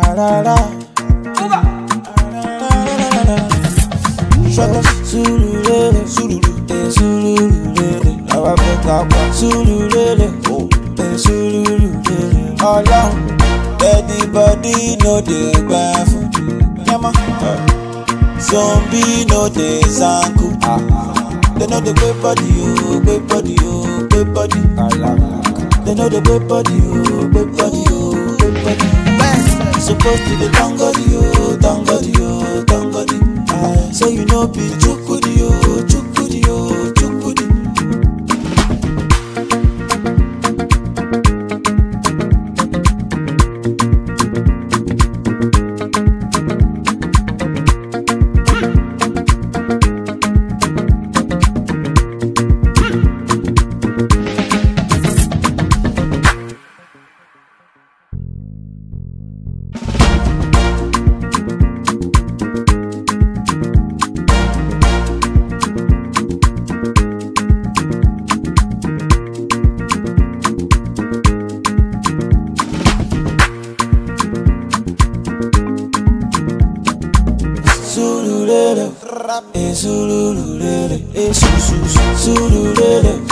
Arara. Pa Surulere. Ọlọ́run, anybody no dey gbà fún. Yẹ́mọ́. Zombie no dey zanku. Ah, ah. They know the gbé body oh, o, gbé body oh, o, gbé body. They know the gbé body oh, o, gbé body oh, o, gbé body. Supposed to be tangodi o, oh. Surulere, eh surulere, eh su su su surulere,